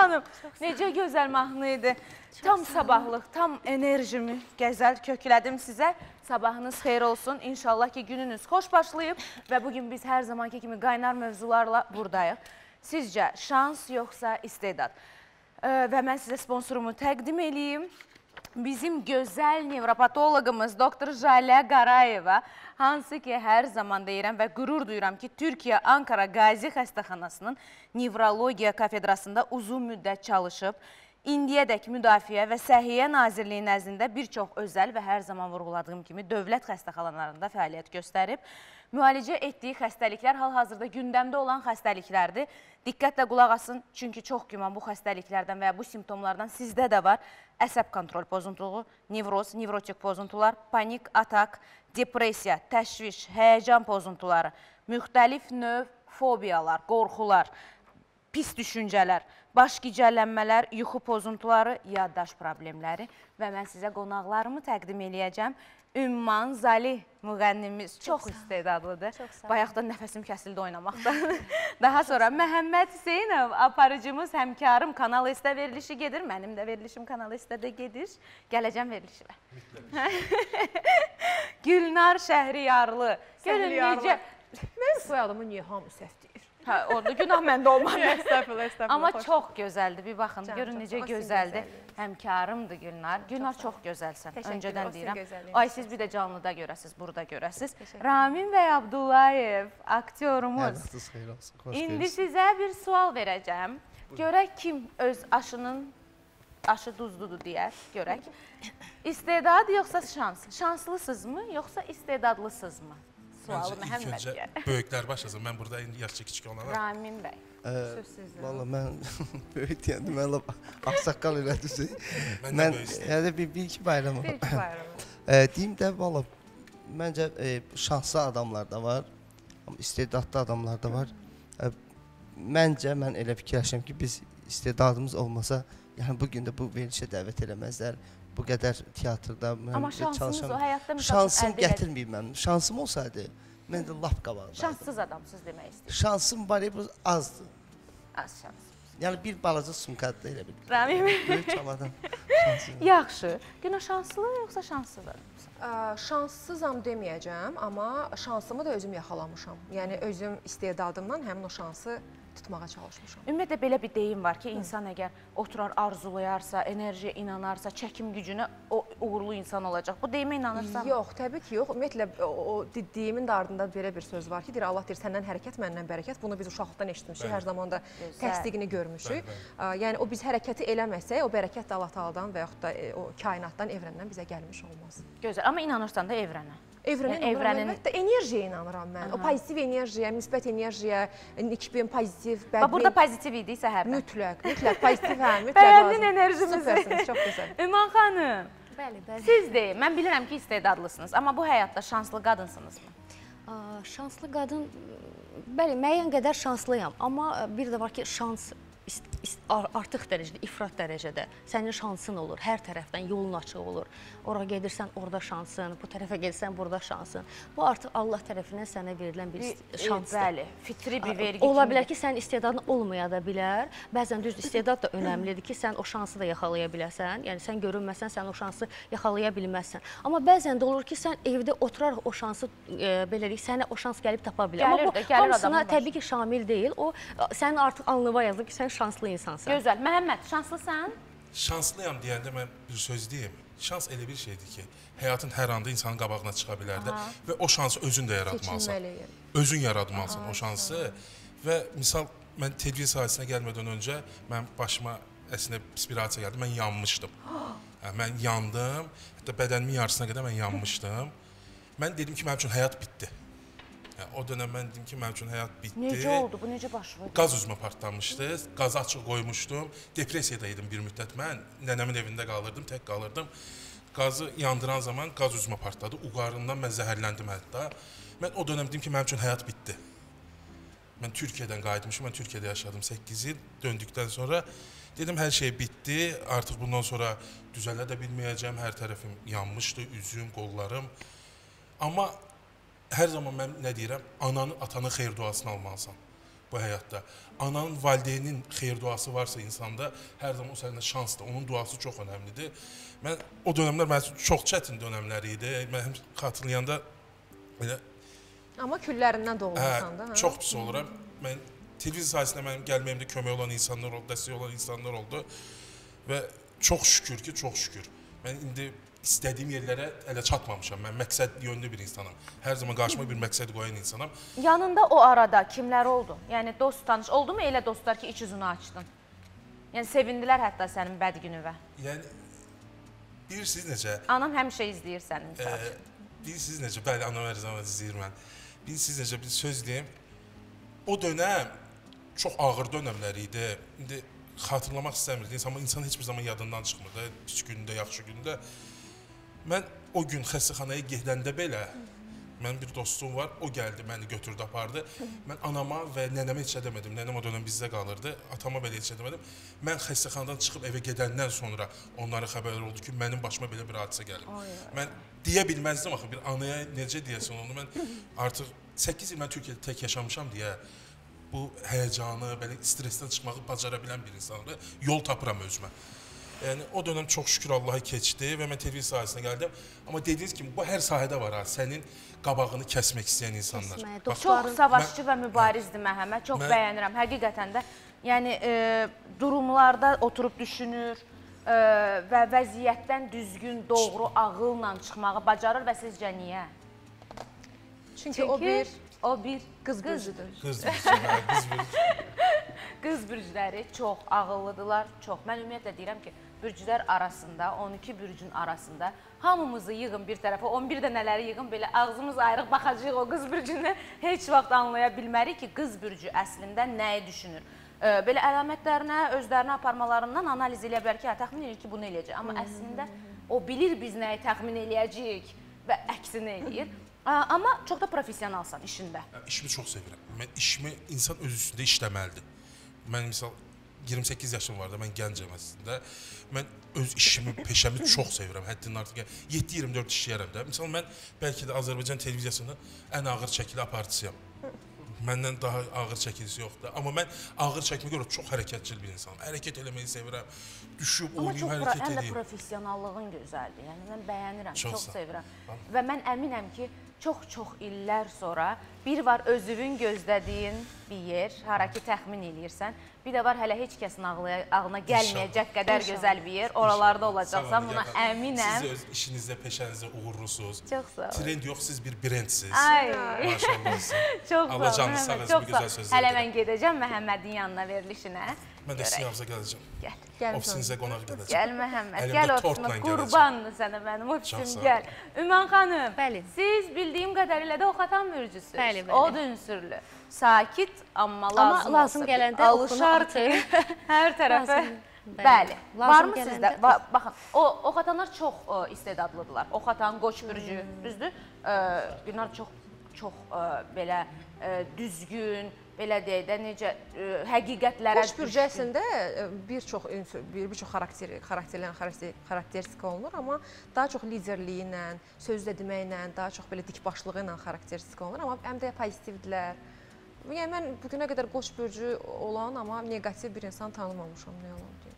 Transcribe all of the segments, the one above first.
xanım. Necə gözəl mahnı idi. Tam sabahlıq, tam enerjimi gəzəl köklədim sizə. Sabahınız xeyir olsun. İnşallah ki, gününüz xoş başlayıb və bu gün biz hər zamanki kimi qaynar mövzularla buradayıq. Sizcə şans yoxsa istedad? Və mən sizə sponsorumu təqdim eləyim. Bizim gözəl nevropatoloqumuz doktor Jalə Qarayeva, hansı ki, hər zaman deyirəm və qürur duyuram ki, Türkiyə Ankara Qazi xəstəxanasının nevrologiya kafedrasında uzun müddət çalışıb. İndiyədək Müdafiə və Səhiyyə Nazirliyi nəzdində bir çox özəl və hər zaman vurğuladığım kimi dövlət xəstəxanalarında fəaliyyət göstərib. Müalicə etdiyi xəstəliklər hal-hazırda gündəmdə olan xəstəliklərdir. Diqqətlə qulaq asın, çünki çox güman bu xəstəliklərdən və ya bu simptomlardan sizdə də var. Əsəb kontrol pozuntuluğu, nevroz, nevrotik pozuntular, panik atak, depressiya, təşviş, həyəcan pozuntuları, müxtəlif növ fobiyalar, qorxular, pis düşüncələr, baş gicəllənmələr, yuxu pozuntuları, yaddaş problemləri və mən sizə qonaqlarımı təqdim eləyəcəm. Ümman Zali müğənnimiz çox istedadlıdır. Çox ol. Bayaqdan nəfəsim kəsildi oynamaqdan. Daha sonra Məhəmməd Hüseynov aparıcımız, həmkarım Kanal S-də verilişi gedir. Mənim də verilişim Kanal S-də gedir. Gələcəm verilişimə. Gülnar Şəhriyarlı. Görün necə Mən soyadımı niyə hamı səhv deyir? Hə, orada günah məndə olmadı. Estağfurullah, estağfurullah. Amma xoş- çox gözəldir. Bir baxın, Can, görün çox necə gözəldir. Həmkarımdır Gülnar. Gülnar sağ çox gözəlsən. Öncədən deyirəm. gözəlliyiniz. Ay siz bir də canlıda görəsiz, burada görəsiz. Ramin bəy Abdullayev, aktyorumuz. Vaxtınız xeyir olsun. Xoş İndi gəldiniz. sizə bir sual verəcəm. Görək kim öz aşının aşı duzludur deyər, görək. İstedad yoxsa şans? Şanslısınızmı, yoxsa istedadlısınızmı? Sualı Məncə ilk Məhəmməd öncə deyər. böyüklər başlasın. Mən burada indi yaşca kiçik olanam. Ramin bəy. Söz sizdə. Valla mən böyük deyəndə mən lap ağsaqqal elədiniz. Məndən Mən hələ bir, bir iki bayram. Bir iki bayramı. E, deyim də valla məncə e, şanslı adamlar da var. Amma istedadlı adamlar da var. E, məncə mən elə fikirləşirəm ki, biz istedadımız olmasa, yəni bu gün də bu verilişə dəvət eləməzlər. Bu qədər teatrda mən üçün şansım gətirməyib mənim. Şansım olsaydı mən də lap qabağındaydım. Şanssız adamsınız demək istəyirəm. Şansım var, bu azdır. Az şans. Yəni bir balaca sumkadır elə bir. Rəmim. Böyük çamadan. Yaxşı. Günə şanslı yoxsa şanssızdır? Ə, Şanssızam deməyəcəm, amma şansımı da özüm yaxalamışam. Yəni özüm istedadımdan həmin o şansı tutmağa çalışmışam. Ümumiyyətlə belə bir deyim var ki, insan əgər oturar arzulayarsa, enerjiyə inanarsa, çəkim gücünə o uğurlu insan olacaq. Bu deyimə inanırsan? Yox, təbii ki, yox. Ümumiyyətlə o, o dediyimin də ardında belə bir söz var ki, deyir Allah deyir səndən hərəkət, məndən bərəkət. Bunu biz uşaqlıqdan eşitmişik, Bəli. hər zaman da təsdiqini görmüşük. Bəli, Ə, Yəni o biz hərəkəti eləməsək, o bərəkət də Allah Taala'dan və yaxud da e, o kainatdan, evrəndən bizə gəlmiş olmaz. Gözəl. Amma inanırsan da evrənə. Evrənə evrənin- əlbəttə enerjiyaya inanıram mən. O pozitiv enerjiyə, müsbət enerjiyə, nikbin pozitiv, Bax bədmin burada pozitiv idi səhərdən. mütləq, mütləq pozitiv hə, mütləq. Bəyəndin enerjimizi. Süpersiniz, çox gözəl. Üman xanım, Bəli, bəli. siz deyin. Mən bilirəm ki, istedadlısınız, amma bu həyatda şanslı qadınsınızmı? Şanslı qadın, bəli, müəyyən qədər şanslıyam, amma bir də var ki, şans artıq dərəcədə, ifrat dərəcədə sənin şansın olur. Hər tərəfdən yolun açıq olur. Ora gedirsən, orada şansın, bu tərəfə gedirsən, burada şansın. Bu artıq Allah tərəfindən sənə verilən bir E, şansdır. Bəli, fitri bir vergi Ola kimidir. bilər ki, sənin istedadın olmaya da bilər. Bəzən düz istedad da önəmlidir ki, sən o şansı da yaxalaya biləsən. Yəni sən görünməsən, sən o şansı yaxalaya bilməzsən. Amma bəzən də olur ki, sən evdə oturaraq o şansı e, belə deyək, sənə o şans gəlib tapa bilər. Gəlir Amma bu də, gəlir hamısına təbii ki, şamil deyil. O ə, sənin artıq alnıva yazılır ki, sən şanslı insansan. Gözəl. Məhəmməd, şanslısan? Şanslıyam deyəndə mən bir söz deyim. Şans elə bir şeydir ki, həyatın hər anda insanın qabağına çıxa bilər də və o şansı özün də yaratmalısan. Özün yaratmalısan o şansı və misal mən tədbir sahəsinə gəlmədən öncə mənim başıma əslində pis bir hadisə gəldi. Mən yanmışdım. Hə, mən yandım. Hətta bədənimin yarısına qədər mən yanmışdım. Mən dedim ki, mənim üçün həyat bitdi. O dönəm mən dedim ki, mənim üçün həyat bitdi. Necə oldu? Bu necə baş verdi? Qaz üzümə partlamışdı. Qazı açıq qoymuşdum. Depressiyada idim bir müddət mən. Nənəmin evində qalırdım, tək qalırdım. Qazı yandıran zaman qaz üzümə partladı. Uqarından mən zəhərləndim hətta. Mən o dönəm dedim ki, mənim üçün həyat bitdi. Mən Türkiyədən qayıtmışam. Mən Türkiyədə yaşadım 8 il. Döndükdən sonra dedim hər şey bitdi. Artıq bundan sonra düzələ də bilməyəcəm. Hər tərəfim yanmışdı, üzüm, qollarım. Amma hər zaman mən nə deyirəm? Ananın, atanın xeyir duasını almalısan bu həyatda. Ananın, valideynin xeyir duası varsa insanda, hər zaman o səndə şansdır. Onun duası çox önəmlidir. Mən o dövrlər mənim üçün çox çətin dövrlər idi. Mən xatırlayanda belə Amma küllərindən doğulmusan da, hə? çox pis oluram. Mən televiziya sayəsində mənim gəlməyimdə kömək olan insanlar oldu, dəstək olan insanlar oldu və çox şükür ki, çox şükür. Mən indi istədiyim yerlərə hələ çatmamışam. Mən məqsəd yönlü bir insanam. Hər zaman qarşıma bir məqsəd qoyan insanam. Yanında o arada kimlər oldu? Yəni dost tanış oldu mu elə dostlar ki, iç üzünü açdın? Yəni sevindilər hətta sənin bəd günüvə. Yəni bilirsiniz necə? Anam həmişə izləyir səni. misal E, üçün. bilirsiniz necə? Bəli, anam hər zaman izləyir mən. Bilirsiniz necə? Bir söz deyim. O dönəm çox ağır dönəmlər idi. İndi xatırlamaq istəmirdim, amma insan heç bir zaman yadından çıxmır da, pis gündə, yaxşı gündə. Mən o gün xəstəxanaya gedəndə belə mənim bir dostum var, o gəldi, məni götürdü, apardı. Mən anama və nənəmə heç nə demədim. Nənəm o dönəm bizdə qalırdı. Atama belə heç nə demədim. Mən xəstəxanadan çıxıb evə gedəndən sonra onlara xəbər oldu ki, mənim başıma belə bir hadisə gəlib. Mən deyə bilməzdim axı bir anaya necə deyəsən onu. Mən artıq 8 il mən Türkiyədə tək yaşamışam deyə bu həyəcanı, belə stressdən çıxmağı bacara bilən bir insandır. Yol tapıram özümə. Yəni o dönəm çox şükür Allaha keçdi və mən televiziya sahəsinə gəldim. Amma dediyiniz kimi bu hər sahədə var ha, sənin qabağını kəsmək istəyən insanlar. Kəsmək, Bax, Çox savaşçı və mübarizdir Məhəmməd. Çox Mən- bəyənirəm həqiqətən də. Yəni e, durumlarda oturub düşünür e, və vəziyyətdən düzgün, doğru ağılla çıxmağı bacarır və sizcə niyə? Çünki o bir o bir qız bürcüdür. Qız bir hə, qız bürcləri çox ağıllıdılar, çox. Mən ümumiyyətlə deyirəm ki, bürclər arasında, 12 bürcün arasında hamımızı yığın bir tərəfə, 11 dənələri yığın belə ağzımız ayrıq baxacağıq o qız bürcünü. Heç vaxt anlaya bilmərik ki, qız bürcü əslində nəyi düşünür. Ee, belə əlamətlərinə, özlərinə aparmalarından analiz eləyə bilər ki, hə, təxmin edir ki, bunu eləyəcək. Amma əslində o bilir biz nəyi təxmin eləyəcəyik və əksini eləyir. Amma çox da professionalsan işində. İşimi çox sevirəm. Mən işimi insan öz üstündə işləməlidir. Mən misal 28 yaşım var da mən gəncəm əslində. Mən öz işimi, peşəmi çox sevirəm. Həddindən artıq 7-24 işləyərəm də. Misal mən bəlkə də Azərbaycan televiziyasının ən ağır çəkili aparıcısıyam. Məndən daha ağır çəkilisi yoxdur. Amma mən ağır çəkmə görə çox hərəkətçil bir insanam. Hərəkət eləməyi sevirəm. Düşüb Amma çox pro- hərəkət həm də edeyim. professionallığın gözəldir. Yəni mən bəyənirəm, Çox çox, sevirəm. Və mən əminəm ki, çox-çox illər sonra bir var özünün gözlədiyin bir yer, hara ki təxmin eləyirsən. Bir də var hələ heç kəsin ağlaya, ağlına gəlməyəcək qədər gözəl bir yer. Oralarda olacaqsan, buna əminəm. Siz öz işinizdə, peşənizdə uğurlusunuz. Çox sağ ol. Trend yox, siz bir brendsiz. Ay. Maşallah. Çox Allah sağ ol. canınız sağ Məhəmməd, olsun, çox bu gözəl sözlər Hələ mən gedəcəm Məhəmmədin yanına verilişinə. Mən də sizin yanınıza gələcəm. Gəl. Gəlin Ofisinizə qonaq gedəcəm. Gəl Məhəmməd, gəl ofisime. gələcəm. Qurbandır sənə mənim ofisim, gəl. Ümran xanım, siz bildiyim qədərilə də oxatan mürcüsüz. Bəli, bəli. Sakit, amma Amma lazım, lazım olsa gələndə alışar ki, hər tərəfə. Lazım, bəli. Lazım Varmı sizdə? Va- Baxın, o oxatanlar çox ə, istedadlıdırlar. Oxatan, qoç bürcü, Hmm. düzdür? Ə, Bunlar çox çox ə, belə ə, düzgün, belə deyək də necə ə, həqiqətlərə Qoç bürcəsində e, bir çox bir bir çox xarakter xarakterlərin xarakter, xarakteristika olunur, amma daha çox liderliyi ilə, sözlə deməklə, daha çox belə dikbaşlığı ilə xarakteristika olunur, amma həm də pozitivdirlər. Yəni mən bu günə qədər qoç bürcü olan, amma neqativ bir insan tanımamışam, nə yalan deyim.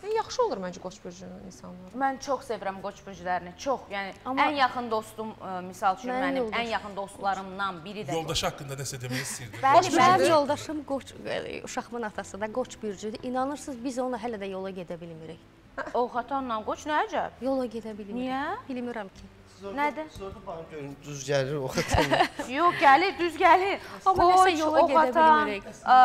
Yəni yaxşı olur məncə qoç bürcü insanlar. Mən çox sevirəm qoç bürcülərini, çox. Yəni Amma- ən yaxın dostum ə, misal üçün Mənim mənim ən yaxın dostlarımdan biri də. Yoldaşı haqqında nəsə demək istəyirdim. Bəli. Mənim yoldaşım Qoç e, uşağımın atası da Qoç bürcüdür. İnanırsınız biz onunla hələ də yola gedə bilmirik. Oxatanla qoç nə əcəb? Yola gedə bilmirik. Niyə? Bilmirəm ki. Nədir? Sonra bana görün düz gəlir o xətamı. Yox, gəlir, düz gəlir. Amma nəsə yola gedə bilmirik. ə,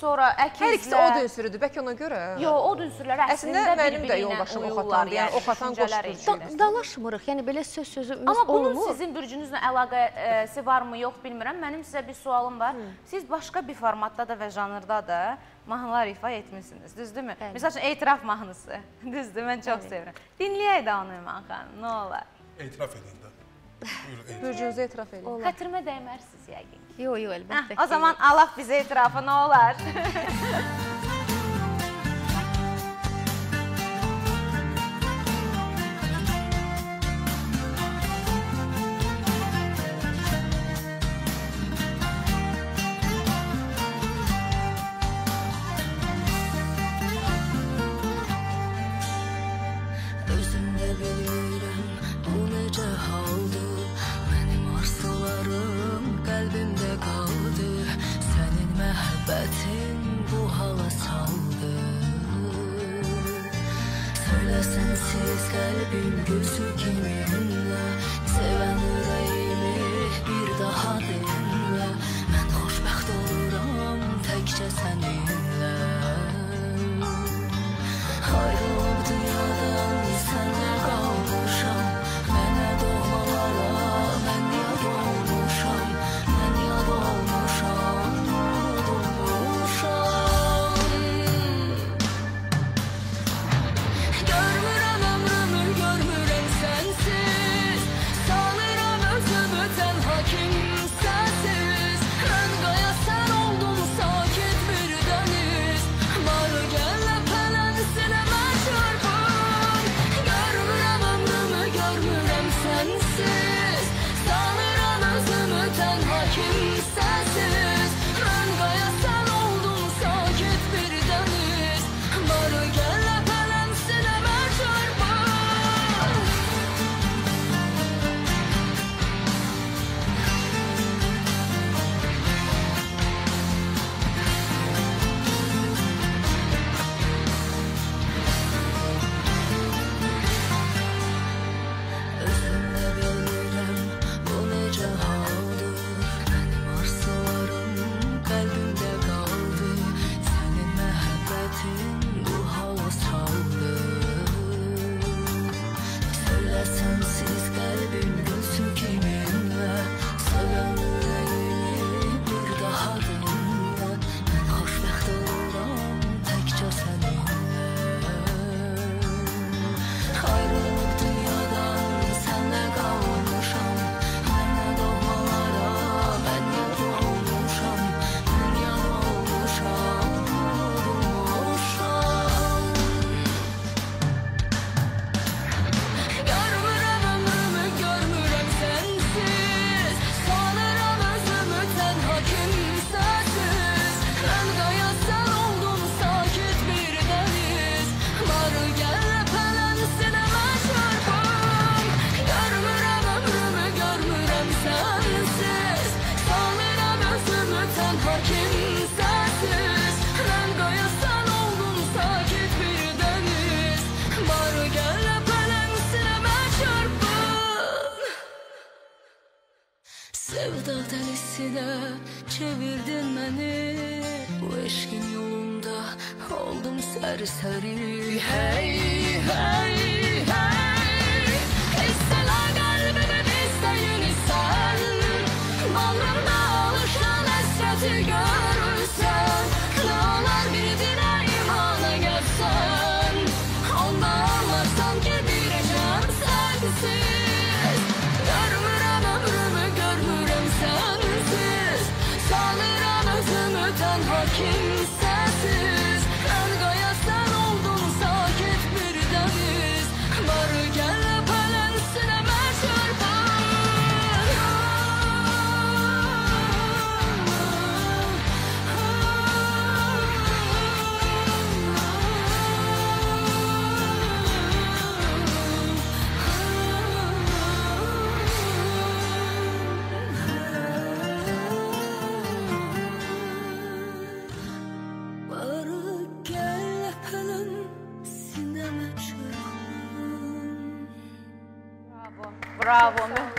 sonra əkizlər. Hər ikisi o dünsürüdür, bəlkə ona görə. Yox, o dünsürlər əslində, Əslində mənim də yoldaşım uyurlar, oxatandır, yəni bürcü. içində. Da dalaşmırıq. Yəni belə söz sözümüz Amma bunun olmur. sizin bürcünüzlə əlaqəsi varmı, yox bilmirəm. Mənim sizə bir sualım var. Siz başqa bir formatda da və janrda da mahnılar ifa etmisiniz, düzdürmü? Məsəl üçün etiraf mahnısı. Düzdür, mən çox sevirəm. Dinləyək də onu İman xanım, nə olar? Etiraf edin də. Buyurun, etiraf. Bürcünüzü etiraf edin. Xətrimə dəymərsiniz yəqin. Yox, yox, əlbəttə. Hə, o zaman Allah bizə etirafı nə olar?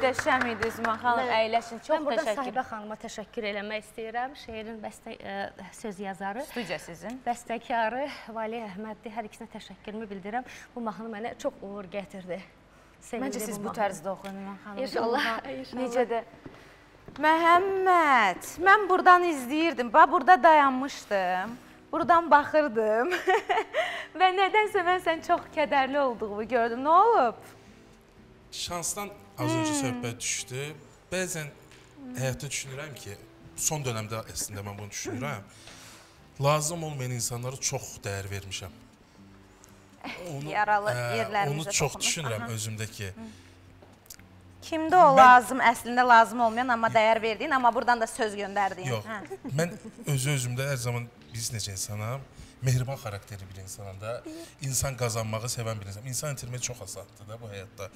möhtəşəm idi Züman xanım. Əyləşin. Çox Mən burada təşəkkür. Sahibə xanıma təşəkkür eləmək istəyirəm. Şeirin bəstə ə, söz yazarı, Studiya sizin. bəstəkarı Vali Əhmədli hər ikisinə təşəkkürümü bildirirəm. Bu mahnı mənə çox uğur gətirdi. Sevindi Məncə siz bu mahnı. tərzdə oxuyun Züman xanım. İnşallah, inşallah. Necə də Məhəmməd, mən burdan izləyirdim. Bax, burada dayanmışdım. Buradan baxırdım. Və nədənsə mən sən çox kədərli olduğunu gördüm. Nə olub? Şansdan az öncə söhbət düşdü. Bəzən həyatda düşünürəm ki, son dövrdə əslində mən bunu düşünürəm. Lazım olmayan insanlara çox dəyər vermişəm. Onu, Yaralı ə, yerlərimizə Onu çox toxunur. düşünürəm Aha. özümdə ki, Kimdə o Mən- lazım, əslində lazım olmayan, amma dəyər verdiyin, amma buradan da söz göndərdiyin. yox. Hə. Mən özü özümdə hər zaman biz necə insanam, mehriban xarakterli bir insanam da, insan qazanmağı sevən bir insanam. İnsan itirmək çox asandır da bu həyatda.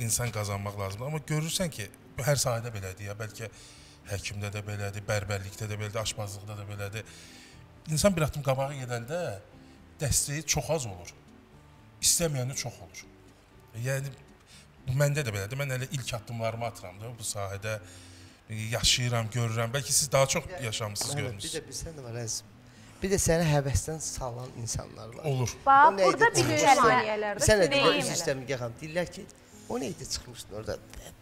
İnsan qazanmaq lazımdır. Amma görürsən ki, bu hər sahədə belədir ya, bəlkə həkimdə də belədir, bərbərlikdə də belədir, aşpazlıqda da belədir. İnsan bir addım qabağa gedəndə dəstəyi çox az olur. İstəməyəni çox olur. Yəni bu məndə də belədir. Mən hələ ilk addımlarımı atıram da bu sahədə yaşayıram, görürəm. Bəlkə siz daha çox yaşamısınız, Məhəmməd, bir görmüsünüz. də bilsən də var əzizim. Bir də səni həvəsdən salan insanlar var. Olur. Bax, burada bir kəlmə. saniyələrdə Sən də deyirsən sistemi yaxam. Deyirlər ki, o nə idi çıxmışdın orada?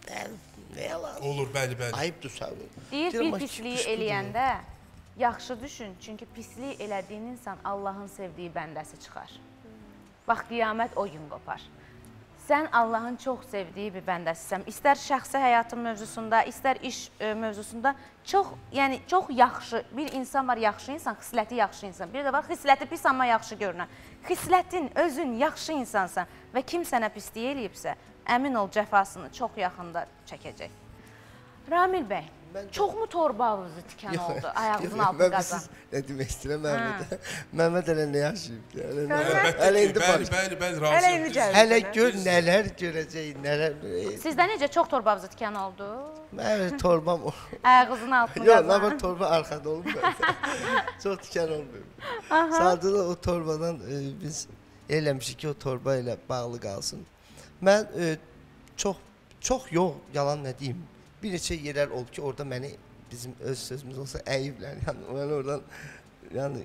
Nə yalan? Olur, bəli, bəli. Ayıbdır sən. Deyir Deyirəm, bir pisliyi eləyəndə yaxşı düşün, çünki pislik elədiyin insan Allahın sevdiyi bəndəsi çıxar. Bax qiyamət o gün qopar. Sən Allahın çox sevdiyi bir bəndəsisən. İstər şəxsi həyatın mövzusunda, istər iş e, mövzusunda çox, yəni çox yaxşı bir insan var, yaxşı insan, xisləti yaxşı insan. Bir də var, xisləti pis amma yaxşı görünən. Xislətin, özün yaxşı insansan və kim sənə pislik eləyibsə, əmin ol cəfasını çox yaxında çəkəcək. Ramil bəy, çoxmu torbağınızı tikən oldu, ayağınızın altı siz nə demək istəyirəm Məhəmməd? Məhəmməd hələ nə yaşayıb? Hələ Əlbəttə Hələ indi bəli, bax. bəli, bəli, gəl. Hələ gör nələr görəcək, nələr. Sizdə necə çox torbağınızı tikən oldu? Mənim torbam o. Ayağınızın altını Yox, qazan. nə var torba arxada olmur. Çox tikən olmuyor. Sadəcə o torbadan e, biz eləmişik ki, o torba ilə bağlı qalsın. Mən e, çox çox yox, yalan nə deyim. Bir neçə yerlər oldu ki, orada məni bizim öz sözümüz olsa əyiblər. Yəni məni oradan yəni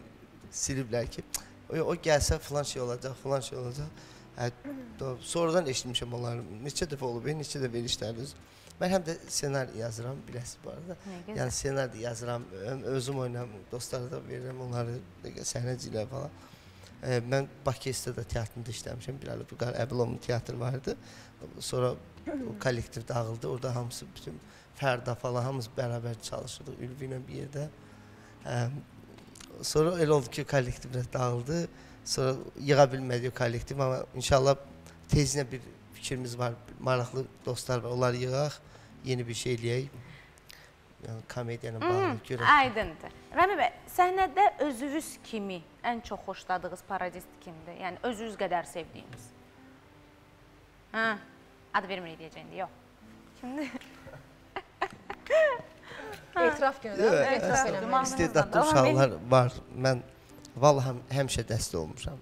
siliblər ki, o, o gəlsə falan şey olacaq, falan şey olacaq. Hə, sonradan eşitmişəm onları. Neçə dəfə olub, neçə də verişləriniz. Mən həm də ssenari yazıram, biləsiz bu arada. Nə. Yəni ssenari yazıram, öz- özüm oynayıram, dostlara da verirəm onları səhnəcilər falan. E, mən Bakı İstedad teatrında işləmişəm. Ailə Vüqar Əbilovun teatrı vardı. Sonra o kollektiv dağıldı. Orada hamısı bütün Fərda falan hamımız bərabər çalışırdıq Ülvi ilə bir yerdə. E, sonra elə oldu ki, kollektiv dağıldı. Sonra yığa bilmədik o kollektiv amma inşallah tezinə bir fikrimiz var. Maraqlı dostlar var. Onları yığaq, yeni bir şey eləyək. Yəni komediya ilə bağlı görək. Aydındır. Rəmi bəy, səhnədə özünüz kimi ən çox xoşladığınız parodist kimdir? Yəni özünüz qədər sevdiyiniz. Hə, ad vermirik deyəcəyindi, yox. Etiraf günü də Yox, etiraf eləmək. İstedadlı uşaqlar var. Mən vallahi həm, həmişə dəstək olmuşam.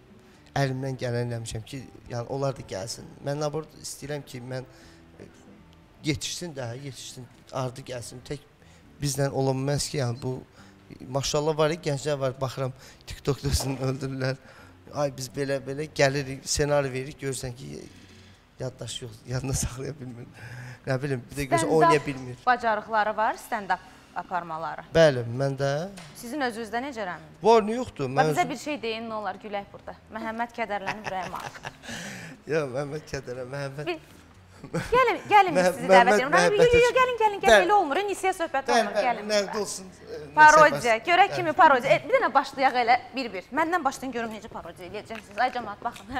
Əlimdən gələn eləmişəm ki, yəni onlar da gəlsin. Mən abort istəyirəm ki, mən e, yetişsin də, yetişsin, ardı gəlsin. Tək bizlə ola bilməz ki, yəni bu maşallah var, gənclər var, baxıram TikTokda özünü öldürürlər. Ay biz belə belə gəlirik, ssenari veririk, görürsən ki, yaddaş yox, yadına saxlaya bilmir. Nə bilim, bir də Stand-up oynaya bilmir. Bacarıqları var, stand-up aparmaları. Bəli, məndə Sizin özünüzdə necə Rəmin? var nə yoxdur? Mən bizə özüm- bir şey deyin, nə olar gülək burada. Məhəmməd kədərlənib ürəyim ağrır. Ya Məhəmməd Kədərə, Məhəmməd. Bir- Gəlin, gəlin biz sizi dəvət edirəm. Məhəmməd Yo, yo, yo, Ateş- gəlin, gəlin, gəlin. Elə olmur. Nisiyə söhbət olmur. bəli, Gəlin. nəqd olsun. e, Parodiya. Görək kimi parodiya. E, bir dənə başlayaq elə bir-bir. Məndən başlayın görüm necə parodiya eləyəcəksiniz. Ay cəmaət baxın.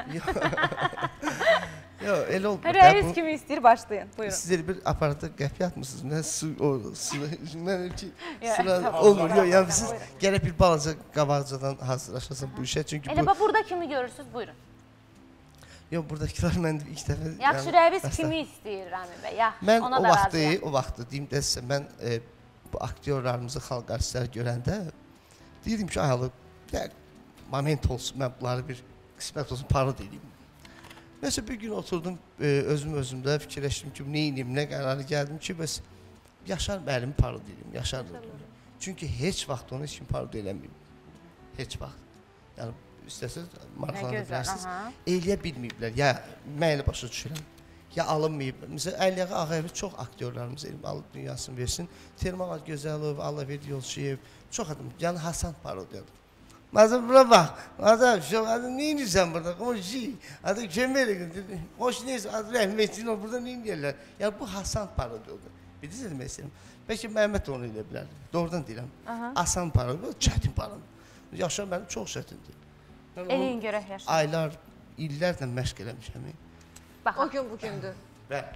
Yo, elə oldu. da Rəis kimi istəyir başlayın. Buyurun. Siz elə bir aparatda qəp yatmısınız. Nə su o su mən ki sıra olmur. Yox, yəni siz gərək bir balaca qabaqcadan hazırlaşasın bu işə. Çünki Elə bu bax burada kimi görürsüz? Buyurun. Yox burdakılar mən ilk dəfə Yaxşı məsələn, kimi istəyir Rəmin bəy? Yaxşı. Mən Ona o da vaxtı, razıyam. o vaxtı deyim də sizə mən e, bu aktyorlarımızı xalq artistləri görəndə deyirdim ki, ayalı ya, moment olsun, mən bunları bir qismət olsun parod edeyim. Nəsə bir gün oturdum e, özüm özümdə fikirləşdim ki, nə edeyim, nə qərarı gəldim ki, bəs Yaşar müəllimi parod edeyim, Yaşar. Çünki heç vaxt onu heç kim parod eləməyib. Heç vaxt. Yəni istəsəz gözəl. bilərsiniz. Eləyə bilməyiblər. Ya mən elə başa düşürəm. Ya alınmayıb. Məsələn, Əliyağı Ağayev çox aktyorlarımız elm alıb dünyasını versin. Termal Gözəlov, Allah verdi Yolçuyev, çox adam. Yəni Hasan parodiyadır. Mazın bura bax. Azam şu adı ne inirsən burada? Hoşi. Adı kemer. Hoş neyse adı rəhmətçin o burada ne inirlər? Yəni bu Hasan parodiyadır. Bilirsiniz məsələn. Bəlkə Məhəmməd onu elə bilər. Doğrudan deyirəm. Aha. Asan parodiya, çətin parodiya. Yaşar mənim çox çətindir. Eləyin görək Yaşar. aylar, illərlə məşq eləmişəm. O Baxın. gün bu gündür. Bəli.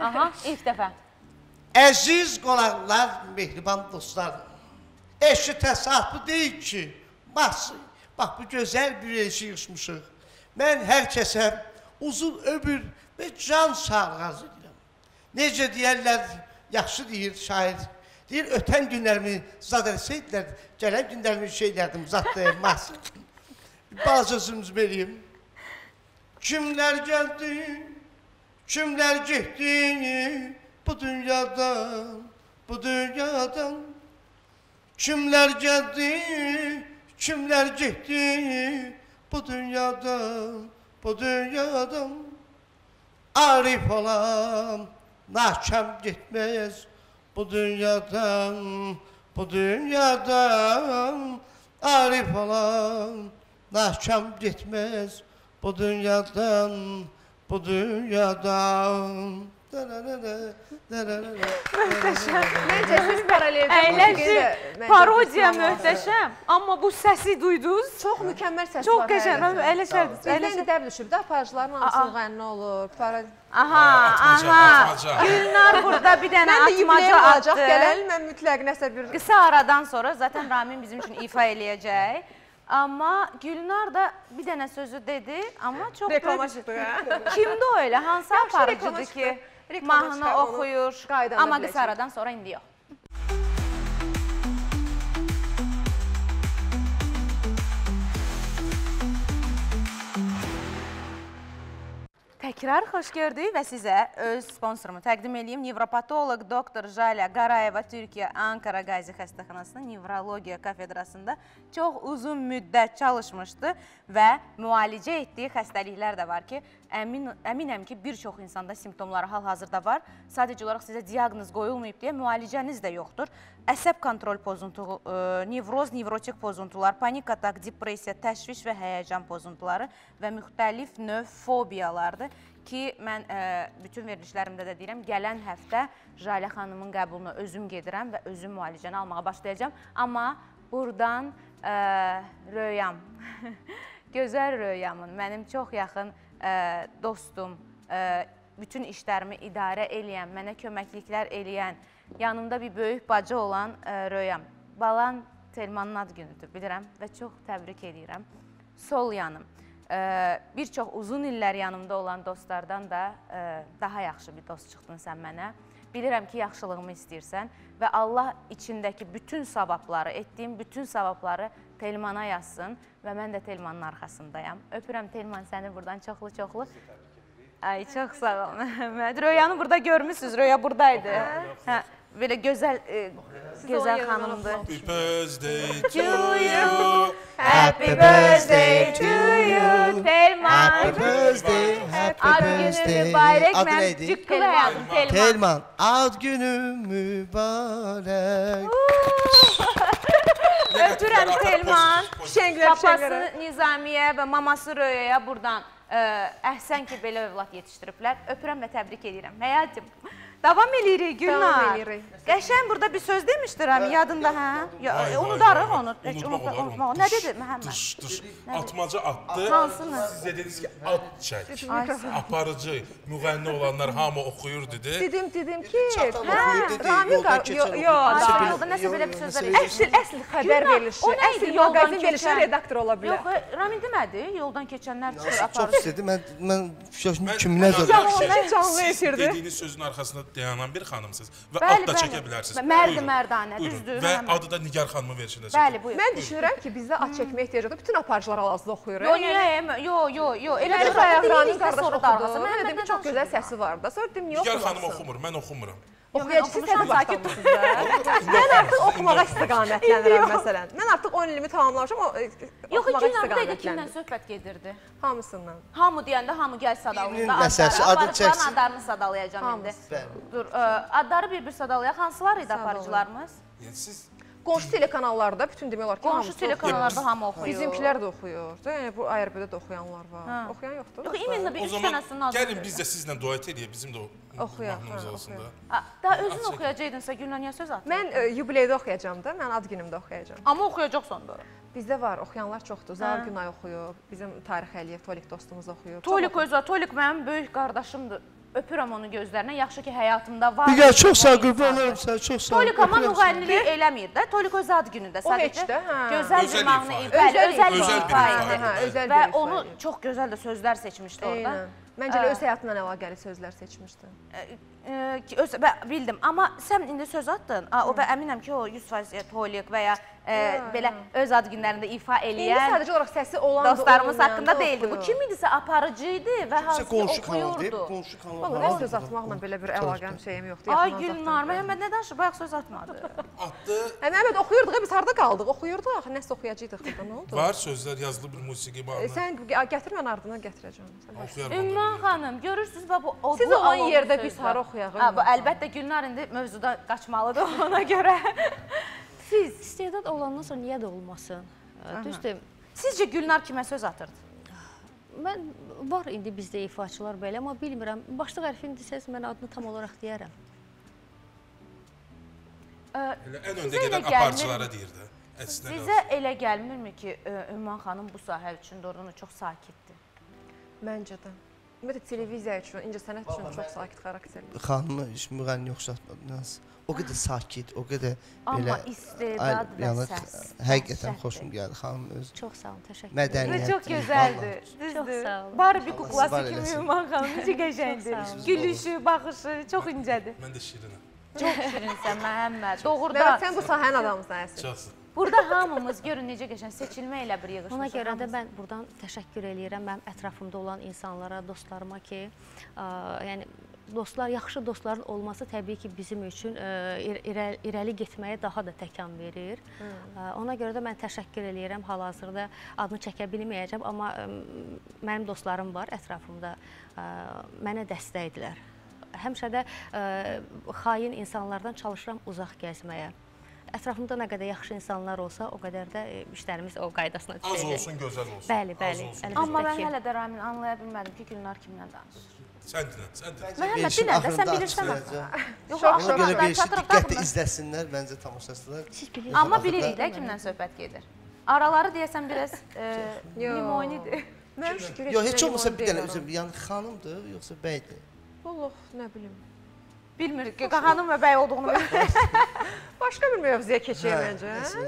Aha, ilk dəfə. Əziz qonaqlar, mehriban dostlar. Eşi təsadüf deyil ki, bax, bax bu gözəl bir elçi yığışmışıq. Mən hər kəsə uzun ömür və can sağlığı arzu edirəm. Necə deyərlər, yaxşı deyir şair. Deyir, ötən günlərimi zad etsəydilər, gələn günlərimi şeylərdim, zad deyilməz. Bir balaca sözümüzü vereyim. Kimlər gəldi, kimlər getdi bu dünyadan, bu dünyadan. Kimlər gəldi, kimlər getdi bu dünyadan, bu dünyadan. Arif olam, nahkam getməz bu dünyadan, bu dünyadan. Arif olam, nahkam getməz bu dünyadan, bu dünyadan. Məncə siz paraleldə Əyləncə, parodiya möhtəşəm. Amma bu səsi duydunuz? Çox mükəmməl səs Çox var. qəşəng. şərdir. Elə Bizdən də dəb düşüb də aparıcıların hamısının qənni olur. Aha, aha. Gülnar burada bir dənə atmaca atdı. Gələn mən mütləq nəsə bir Qısa aradan sonra zaten Ramin bizim üçün ifa eləyəcək. Amma Gülnar da bir dənə sözü dedi, amma çox reklama çıxdı. Kimdir o elə? Hansı aparıcıdır ki, mahnı oxuyur, amma qısa aradan sonra indi yox. Təkrar xoş gördük və sizə öz sponsorumu təqdim edeyim. Nevropatoloq doktor Jaля Qarayeva Türkiyə Ankara Qazi Xəstəxanasının nevrologiya kafedrasında çox uzun müddət çalışmışdı və müalicə etdiyi xəstəliklər də var ki, əmin əminəm ki, bir çox insanda simptomları hal-hazırda var. Sadəcə olaraq sizə diaqnoz qoyulmayıb deyə müalicəniz də yoxdur. Əsəb kontrol pozuntusu, e, nevroz, nevrotik pozuntular, panik atak, depressiya, təşviş və həyəcan pozuntuları və müxtəlif növ fobiyalardır ki, mən ə, bütün verilişlərimdə də deyirəm, gələn həftə Jalə xanımın qəbuluna özüm gedirəm və özüm müalicəni almağa başlayacağam. Amma burdan ə, Röyam, gözəl Röyamın, mənim çox yaxın ə, dostum, ə, bütün işlərimi idarə eləyən, mənə köməkliklər eləyən, yanımda bir böyük bacı olan ə, Röyam. Balan Telmanın ad günüdür, bilirəm və çox təbrik edirəm. Sol yanım. Ə, bir çox uzun illər yanımda olan dostlardan da ə, daha yaxşı bir dost çıxdın sən mənə. Bilirəm ki, yaxşılığımı istəyirsən və Allah içindəki bütün savabları, etdiyim bütün savabları Telmana yazsın və mən də Telmanın arxasındayam. Öpürəm Telman səni buradan çoxlu-çoxlu. Ay çox sağ ol. Röyanı burada görmüsüz. Röya buradaydı. Hə, belə gözəl e, gözəl xanımdır. Happy birthday to you. Happy birthday to you. Happy Telman. birthday, happy Ad günü birthday. mübarək. Adı Mən neydi? həyatım Telman. Telman. Ad günü mübarək. Öpürəm Telman. Papası Nizamiyə və maması Röyaya buradan əhsən ki, belə övlad yetişdiriblər. Öpürəm və təbrik edirəm. Həyatım. Davam eləyirik Gülnar. Davam eləyirik. Qəşəng burada bir söz demişdir Rami, yadında hə? Vay, unudarıq onu. Heç Unutmaq. Nə dedi Məhəmməd? Dış, dış. Atmaca atdı. Hansını? Siz dediniz ki, at çək. Aparıcı, müğənni olanlar hamı oxuyur dedi. Dedim, dedim ki, hə, oxuyur dedi, Rami yoldan qar- keçən yo- oxuyur. yo, Ay, da- yolda nəsə belə bir sözlər Əsl- Əsl, xəbər verilişi, o nə idi əsl yoldan mağazin verilişi keçən? redaktor ola bilər. Yox, Rami demədi, yoldan keçənlər çıxır Çox aparıcı. istedi. Mən mən fikirləşdim kimlər Mən- zor. Canlı- canlı siz. Dediyiniz sözün arxasında dayanan bir xanımsınız və Bəli, ad da bəli. çəkə bilərsiniz. Buyurun. mərdanə, düzdür, Və Məhəmməd. adı da Nigar xanımın verişində çəkin. Bəli, buyur. Mən düşünürəm ki, bizdə ad çəkmə ehtiyacı yoxdur. Bütün aparıcılar hal-hazırda oxuyur. Yo, niyə? Yo, yo, yo. Elə bir bayaq Rami Rami qardaş sonra oxudu. Mən dedim çox gözəl səsi var da. Sonra dedim niyə Nigar xanım oxumur, mən oxumuram. Oxuyacaq siz oxumuşam, təzə sakit. Mən artıq oxumağa istiqamətlənirəm məsələn. Mən artıq 10 ilimi tamamlamışam, o e, Yox, oxumağa Gülnar, bu dəqiqə istiqamətləndim. söhbət gedirdi? Hamısından. Hamı deyəndə hamı gəl sadalayır Birinin da məsələsi, adları. adı Aparıcıların çəksin. adlarını sadalayacağam indi. Dur, ə, adları bir-bir sadalayaq. Hansılar idi aparıcılarımız? Yəni siz Qonşu telekanallarda bütün demək olar ki, Qonşu hamısı telekanallarda hamı oxuyur. Bizimkilər də oxuyur. Yəni bu ARB-də də oxuyanlar var. Hə. Oxuyan yoxdur. Yox, iminlə bir o üç zaman dənəsinin adını. gəlin biz də sizlə duet edək, bizim də Oxuyaq, mahnımız hə, olsun da. Daha özün oxuyacaqdınsa Gülnar niyə söz atdın? Mən e, yubileydə oxuyacağam da, mən ad günümdə oxuyacağam. Amma oxuyacaqsan da. Bizdə var, oxuyanlar çoxdur. Zahir Hə. Günay oxuyur, bizim Tarix Əliyev, Tolik dostumuz oxuyur. Çox Tolik özü, Tolik mənim böyük qardaşımdır. Öpürəm onu gözlərinə. Yaxşı ki, həyatımda var. Nigar çox sağ ol, qurban olurum sənə, çox sağ ol. Tolik amma müğənnilik eləmir də. Tolik öz ad günündə O heç sadəcə də, hə. gözəl Özəl bir ifadə. bəli, Özəl bir bir ifadə. ifadə. Hə, Və bir onu çox gözəl də sözlər seçmişdi orada. Məncə öz həyatından əlaqəli sözlər seçmişdi. Ə, ki, öz, bə, bildim. Amma sən indi söz atdın. A, o və əminəm ki, o 100% Tolik və ya ə, belə öz ad günlərində ifa İndi eləyən sadəcə olaraq səsi olan dostlarımız haqqında deyildi. Bu kim idisə aparıcı idi və hansı ki qonşu kanal deyib, oxuyurdu. qonşu kanal. Valla nə söz atmaqla belə bir əlaqəm şeyim yoxdur. Ay Gülnar. Məhəmməd nə danışır? Bayaq söz atmadı. Addı Hə, Məhəmməd oxuyurduq, biz harda qaldıq? Oxuyurduq, axı nəsə oxuyacaqdıq burada. Nə oldu? var sözlər yazılı bir musiqi E, bağlı. Sən gətir mən ardına gətirəcəm. Ümran xanım, görürsüz bax bu o Siz olan yerdə biz var. hara oxuyaq, Ha, bu Ümran əlbəttə Gülnar indi mövzuda qaçmalıdır ona görə. Siz İstedad olandan sonra niyə də olmasın? Düzdür. sizcə Gülnar kimə söz atırdı? Mən var indi bizdə ifaçılar belə, amma bilmirəm. Başlıq hərfini desəz mən adını tam olaraq deyərəm. Elə ən öndə gedən gəlmir- aparıcılara deyir də. Əksinə Sizə elə gəlmirmi ki, ə, Ümran xanım bu sahə üçün doğrudan da çox sakitdir? Məncə də. Ümumiyyətlə televiziya üçün, incəsənət üçün çox sakit xarakterli. Xanımı heç müğənni oxşatmadınız. O qədər sakit, o qədər Amma belə istedad və yəni səs. həqiqətən xoşum gəldi xanım öz Çox sağ olun, təşəkkür Bu mədəniyyəti. çox gözəldir. Çox Düzdür. sağ olun. Barbie Allah kuklası sizi var kimi eləsin. Ümran xanım necə qəşəngdir. sağ olun. Gülüşü, baxışı çox incədir. Mən də şirinəm. Çox şirinsən Məhəmməd. Məhəmməd, Doğrudan. sən bu sahənin adamısan əsl. Çox. Burada hamımız görün necə qəşəng seçilmə ilə bir yığışmışıq. Ona görə də hamımız. mən buradan təşəkkür eləyirəm mənim ətrafımda olan insanlara, dostlarıma ki, ə, yəni dostlar, yaxşı dostların olması təbii ki, bizim üçün ə, ir- irəli, irəli getməyə daha da təkan verir. Ə, Ona görə də mən təşəkkür eləyirəm. Hal-hazırda adını çəkə bilməyəcəm, amma ə, mənim dostlarım var ətrafımda. ə, Mənə dəstəkdilər. Həmişə də ə, xain insanlardan çalışıram uzaq gəzməyə. Ətrafımda nə qədər yaxşı insanlar olsa, o qədər də ə, işlərimiz o qaydasına Az düşəcək. olsun, gözəl olsun. Bəli, Az bəli. Amma mən hələ də Ramin anlaya bilmədim ki, Gülnar kimlə danışır. Sən dinlə, sən dinlə. Məhəmməd, dinlə də, sən bilirsən açıqlayacaq. Yox, Ona görə çatırıq diqqətlə da. izləsinlər məncə tamaşaçılar. Amma bilirik də kimlə söhbət gedir. Araları deyəsən biraz e, limonidir. Mənim şükür Yox, heç olmasa bir dənə yəni xanımdır, yoxsa bəydir? Allah, nə bilim. Bilmirik ki, xanım və bəy olduğunu bilmirik. Başqa bir mövzuya keçək Hə, məncə. nəsə.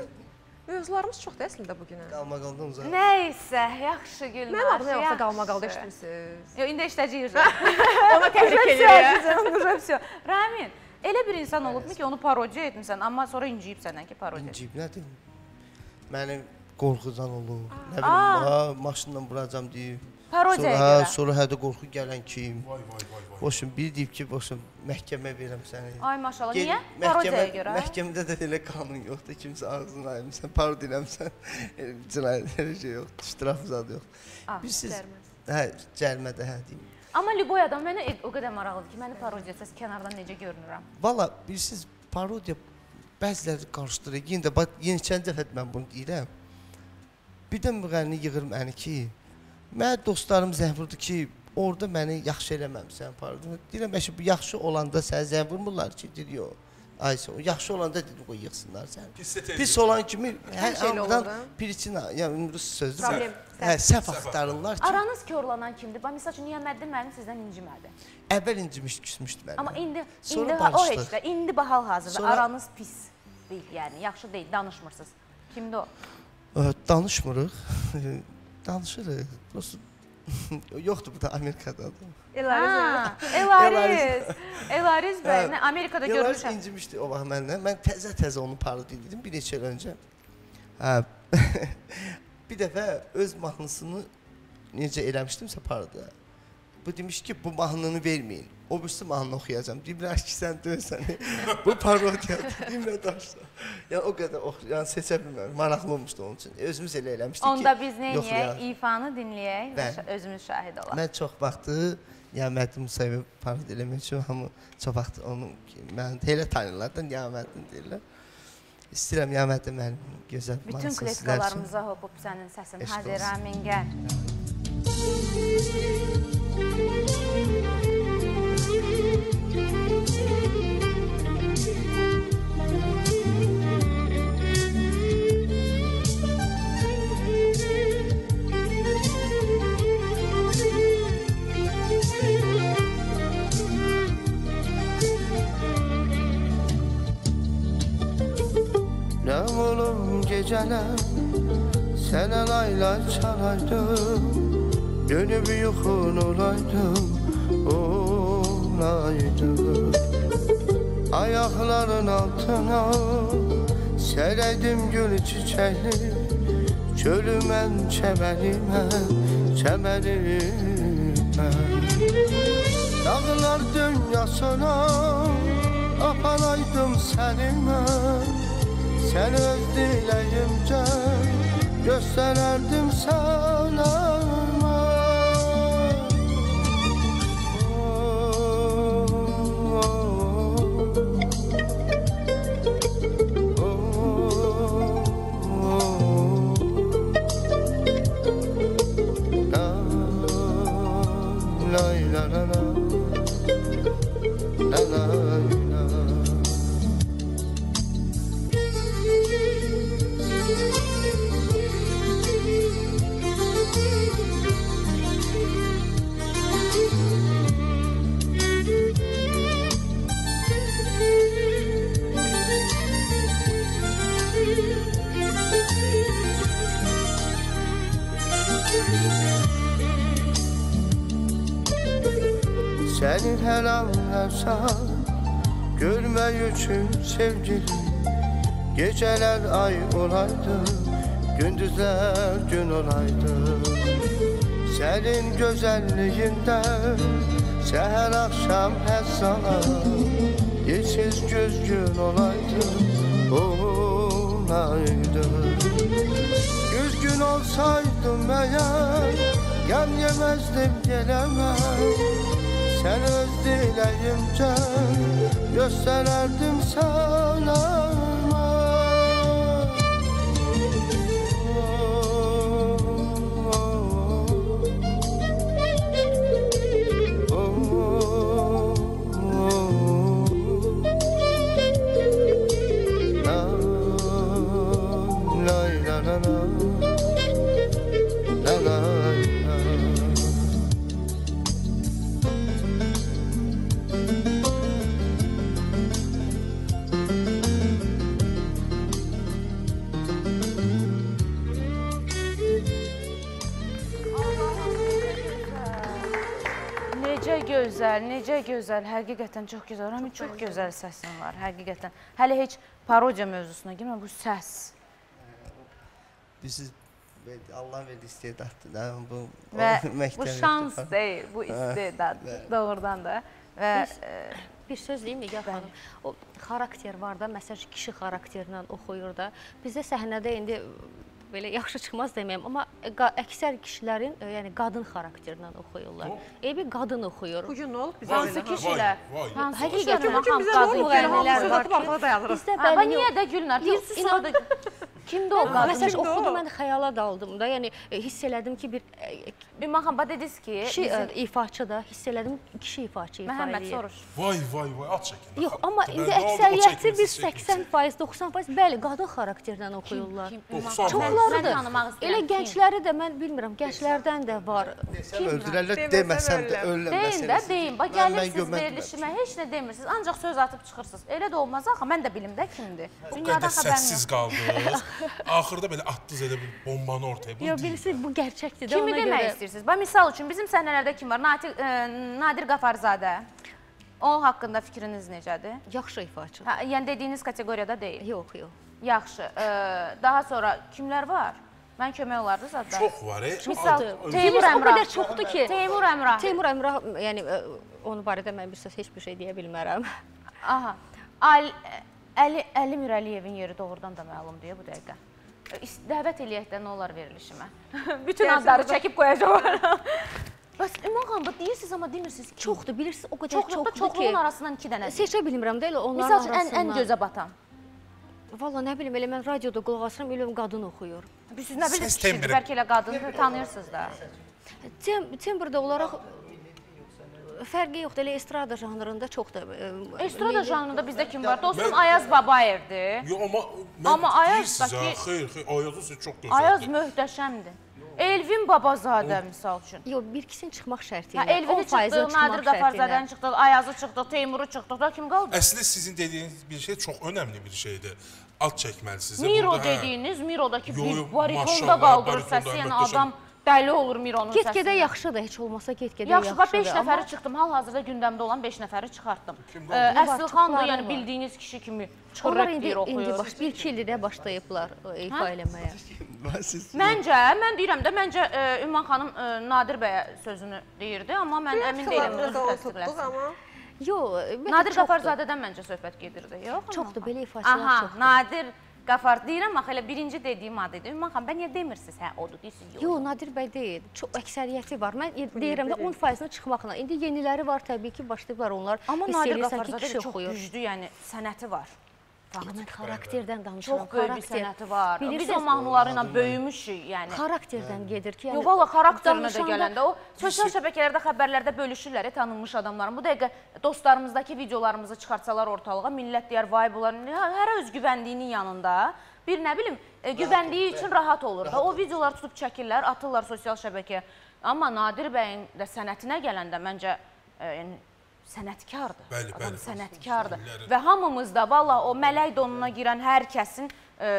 Mövzularımız çoxdur əslində bu günə. Qalmaqaldan uzaq. Nəysə, yaxşı Gülnar. Mənim adıma yoxsa yaxşı. qalma qaldı eşitmisiniz? Yox, indi işləyəcəyik. Ona təbrik edirəm. Ramin, elə bir insan olubmu ki, onu parodiya etmisən, amma sonra inciyib səndən ki, parodiya. İncib nədir? Məni qorxudan olur. Nə bilim, ha, maşınla vuracam deyib. Parodiyaya Sonra, hə, görə. sonra hədə qorxu gələn kim? Vay vay vay vay. Boşun biri deyib ki, boşun məhkəmə verirəm səni. Ay maşallah. Niyə? məhkəmə- Parodiyaya görə. Məhkəmədə də elə qanun yoxdur. Kimsə ağzını ayırmısan, parodi eləmsən. Cinayət elə şey yoxdur. İştiraf zad yox. Ah, Bilirsiniz? Hə, cərimədə hə deyim. Amma Liboy adam mənə e- o qədər maraqlıdır ki, məni parodiyasız kənardan necə görünürəm. Valla bilirsiniz, parodiya bəziləri qarışdırır. Yenə də bax, yenə ikinci dəfə mən bunu deyirəm. Bir də müğənni yığır məni ki, mənim dostlarım zəng vurdu ki, orada məni yaxşı eləməmisən parodiya. Deyirəm, əşi bu yaxşı olanda sən zəng vurmurlar ki, deyir, yox. Aysə, o yaxşı olanda dedi qoy yığsınlar səni. Tez. Pis olan kimi hər şeylə andan priçina, yəni rus sözdür. Problem, Hə, səhv axtarırlar ki, Aranız korlanan kimdir? Bax məsəl üçün Niyaməddin müəllim sizdən incimədi. əvvəl incimiş, küsmüşdü mənə. Amma indi Sonra indi ha- o barışdıq. heç də indi bahal hazırda Sonra- aranız pis deyil, yəni yaxşı deyil, danışmırsınız. Kimdir o? Danışmırıq. Danışırıq. Prosta yoxdur bu da Amerikadadır. Ha, Elariz. Elariz bəy, nə Amerikada görmüşəm. incimişdi o vaxt məndən. Mən təzə-təzə onu edirdim bir neçə il öncə. Hə. bir dəfə öz mahnısını necə eləmişdimsə parodiya. Bu demiş ki, bu mahnını verməyin. O birisi mahnını oxuyacağam. Deyirlər ki, sən dönsən. bu parodiyadır. Deyirlər daşla. Yəni o qədər ox, yəni seçə bilmirəm. Maraqlı olmuşdu onun üçün. Özümüz elə eləmişdik ki, Onda biz edək? İfanı dinləyək və özümüz şahid olaq. Mən çox vaxtı Niyaməddin Musayevi parodiya eləmək üçün hamı çox vaxt onu mən elə tanıyırlar da Niyaməddin deyirlər. İstəyirəm Niyaməddin mənim gözəl Bütün kleskalarımıza hopub sənin səsin. Hadi. Ramin gəl. Nə olum geceler Sene layla çalardı Gönül yukun olaydım Olaydım. Ayakların altına Sereydim gül çiçeği. Çölümen çemenime Çemenime Dağlar dünyasına Aparaydım senime Sen öz dileğimce Göstererdim sana. varsa Gülmek için sevgilim Geceler ay olaydı Gündüzler gün olaydı. Senin güzelliğinde Seher akşam her sana Yeşil göz gün olaydı Olaydı Üzgün olsaydım eğer Yan yemezdim gelemem. Sen öz dileyimce Göstererdim sana gözəl, necə gözəl. Həqiqətən çox gözəl. Rami çox gözəl səsin var, həqiqətən. Hələ heç parodiya mövzusuna girmə, bu səs. Bilirsiniz, verdi, Allah verdi istedaddır da bu Və bu şans deyil, bu istedad doğrudan da. Və e, Bir söz deyim Nigar xanım. O xarakter var da, məsəl üçün kişi xarakterlə oxuyur da. Bizdə səhnədə indi belə yaxşı çıxmaz deməyim, amma əksər kişilərin e, yəni qadın xarakterlə oxuyurlar. Eybi qadın oxuyur. Bu gün nə olub bizə hansı kişilər? Həqiqətən kişilər? Bu gün bizə nə Qadın müğənnilər var ki. Bizdə Amma bəli niyə yox. də Gülnar? Deyirsiz Kimdə o qadın? Məsəl üçün Kimdir o? oxudum, mən xəyala daldım da. Yəni e, hiss elədim ki, bir e, Ümman xan bax dediniz ki, kişi e, ifaçı da hiss elədim kişi ifaçı ifa Məhəmməd edir. soruş. Vay vay vay at çəkin. Yox, amma indi əksəriyyəti bir çəkilsin. 80%, 90% bəli, qadın xarakterlə oxuyurlar. Kim? Ümman 90 xan, faiz. mən Çoxları tanımaq da. istəyirəm. Elə gəncləri də mən bilmirəm, gənclərdən də var. Desəm öldürərlər, Deməsəm də ölürəm. Deyin də, deyin. Bax gəlirsiniz verilişimə, heç nə demirsiniz, ancaq söz atıb çıxırsınız. Elə də olmaz axı, mən də bilim də kimdir. O Dünyadan qədər səssiz qaldınız. Axırda belə atdınız elə bir bombanı ortaya. Bu Yox, bilirsiniz, bu gerçəkdir də Kimi ona demək görə. istəyirsiniz? Bax misal üçün bizim səhnələrdə kim var? Nadir, e, Nadir Qafarzadə. O haqqında fikriniz necədir? Yaxşı ifaçı. Hə, yəni dediyiniz kateqoriyada deyil. Yox, yox. Yaxşı. E, daha sonra kimlər var? Mən kömək olardı zadda. Çox var. E. Misal, Al- Teymur Bilirsiniz, o Əmrah. qədər çoxdur ki. Teymur Əmrah. Teymur Əmrah, yəni ə, onun barədə mən bir söz heç bir şey deyə bilmərəm. Aha. Al, Əli Əli Mirəliyevin yeri doğrudan da məlum deyə bu dəqiqə. E, Dəvət eləyək də nə olar verilişimə. Bütün adları çəkib qoyacağam. Bəs Ümran xanım, bu deyirsiniz amma demirsiniz ki. Çoxdur, bilirsiniz, o qədər çoxdur çoxluğun ki. arasından 2 dənə. Seçə bilmirəm də elə onların Misal üçün ən arasından. ən gözə batan. Valla nə bilim, elə mən radioda qulaq asıram, elə qadın oxuyur. Biz siz nə bilirsiniz tembri. bəlkə elə qadın tanıyırsınız da. Tem tembrdə olaraq fərqi yoxdur. Elə estrada janrında çox da ə, Estrada milli- janrında bizdə kim var? Dostum Ayaz Babayevdir. Yox, amma mən Amma Ayaz da ki- xeyr, xeyr, Ayazın siz çox gözəldir. Ayaz möhtəşəmdir. Elvin Babazadə misal üçün. Yox, bir ikisinin çıxmaq şərti ilə. Elvini 10% çıxdı, çıxmaq Nadir. Qafarzadəni çıxdı, Ayazı çıxdı, Teymuru çıxdı. Da kim qaldı? Əslində sizin dediyiniz bir şey çox önəmli bir şeydir. Ad çəkməlisiniz. Miro hə, dediyiniz, Mirodakı bir baritonda qaldırır səsi, yəni adam dəli olur Mironun səsindən. Get-gedə yaxşıdır, heç olmasa get-gedə Yaxşı, yaxşıdır. bax 5 amma- nəfəri çıxdım. Hal-hazırda gündəmdə olan 5 nəfəri çıxartdım. Kim Ə, qaldı? Əslixandır, çoxları yəni bildiyiniz kişi kimi çıxırıq indi deyir, oxuyur. baş 1-2 ildir də başlayıblar ifa eləməyə. Bax, siz- Məncə, mən deyirəm də, məncə ə, Ümman xanım ə, Nadir bəyə sözünü deyirdi, amma mən əmin deyiləm, özü da təsdiqləsin. amma Yox, Nadir. Qafarzadədən məncə söhbət gedirdi, yox? Çoxdur, belə ifaçılar Aha, çoxdur. Nadir Qafar deyirəm axı elə birinci dediyim adı idi. Ümman xanım, bən niyə demirsiniz? Hə, odur deyirsiz, yox. Yox, Nadir bəy deyil. Çox əksəriyyəti var. Mən deyirəm də 10%-ını çıxmaqla. İndi yeniləri var təbii ki, başlayıblar onlar. Amma Nadir eləyirsən ki, Qafarzadə kişi çox güclü, yəni sənəti var. Mən xarakterdən danışıram. Çox böyük bir sənəti var. Biz o mahnıları ilə böyümüşük, yəni. xarakterdən gedir ki, yəni Yox, valla xarakterinə də gələndə o sosial şəbəkələrdə xəbərlərdə bölüşürlər, e, tanınmış adamların. Bu dəqiqə dostlarımızdakı videolarımızı çıxartsalar ortalığa, millət deyər, vay bunlar hə- hərə öz güvəndiyinin yanında bir nə bilim, e, güvəndiyi üçün rahat olur da. O videoları tutub çəkirlər, atırlar sosial şəbəkəyə. Amma Nadir bəyin də sənətinə gələndə məncə e, yəni sənətkardır. Bəli, Adam bəli. sənətkardır. Bilirəm. Və hamımız da valla o mələk donuna girən hər kəsin e,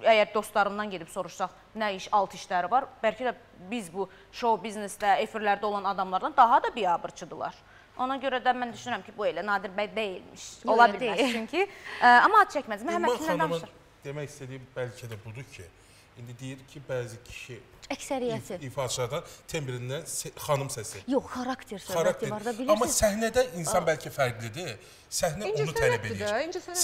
əgər dostlarımdan gedib soruşsaq nə iş, alt işləri var, bəlkə də biz bu show biznesdə, efirlərdə olan adamlardan daha da biabırçıdılar. Ona görə də mən düşünürəm ki, bu elə Nadir bəy deyilmiş. Ola bilməz çünki. Ə, amma ad çəkməz. Məhəmməd xanımın danışır? demək istədiyi bəlkə də budur ki, indi deyir ki, bəzi kişi əksəriyyəti. if- ifaçılardan tembrindən xanım səsi. Yox, xarakter söhbəti var da Amma bilirsiniz. səhnədə insan bəlkə fərqlidir. Səhnə İncə onu tələb edir.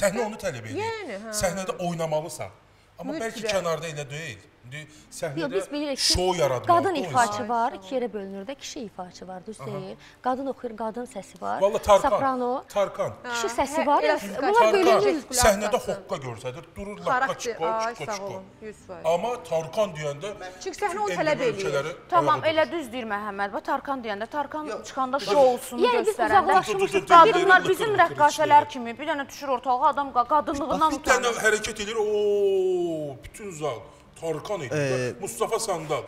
Səhnə onu tələb edir. Yəni, hə. Səhnədə oynamalısan. Amma bəlkə Mütləq. kənarda elə deyil. İndi səhnədə şou yaratmaq. qadın ifaçı var, iki yerə bölünür də, kişi ifaçı var, düz deyil. Qadın oxuyur, qadın səsi var. Valla Tarkan. Soprano, Tarkan. kişi səsi hə, var. Bunlar Tarkan. bölünür. Səhnədə hoqqa görsədir, durur sağ çiko. olun, 100%. Amma Tarkan deyəndə Çünki səhnə o bütün tələb eləyir. Tamam, elə düz deyir Məhəmməd. Bax Tarkan deyəndə Tarkan çıxanda şousunu Yəni biz göstərəndə qadınlar bizim rəqqasələr kimi bir dənə düşür ortalığa adam qa- qadınlığından Bir dənə utanır. hərəkət edir, o bütün zal Tarkan idi. Ee, Mustafa Sandal.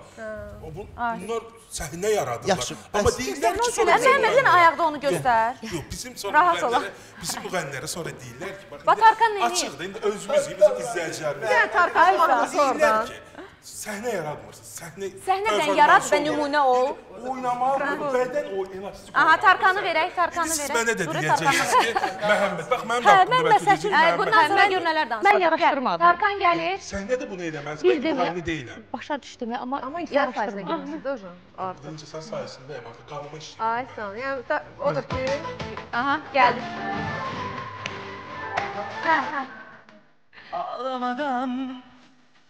O bu, bunlar səhnə yaradırlar. Yaxşı, Amma deyirlər ki, sonra yenə ayaqda onu göstər. Yox, bizim sonra müğənnilərə, bizim müğənnilərə sonra deyirlər ki, bax, Tarkan açıqdır, indi özümüz, bizim izləyicilərimiz. Dənə Tarkan Deyirlər oradan. ki, Səhnə yaratmırsınız. Səhnə Səhnədən yarat və nümunə ol. Oynamaq, bədən o elastik. Aha. Tarkanı verək, Tarkanı Siz verək. mənə də deyəcəksiniz ki, Məhəmməd, bax mənim Hə, də mən haqqımda məsəl üçün- bəlkə Ay, deyəcək bundan sonra gör nələr danışaq. Mən yaraşdırmadım. Tarkan gəlir. Səhnə də bunu eləməz. Bir Mən də- deyiləm. Başa düşdüm, amma Amma yaraşdırmadım. hocam. Artıq. Birinci sən sayəsindəyəm artıq qanıma işləyir. Ay ol. Yəni odur ki, Aha, gəldi. Ağlamadan